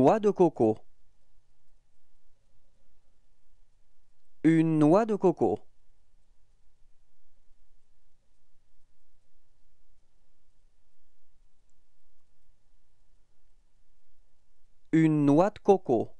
noix de coco. Une noix de coco. Une noix de coco.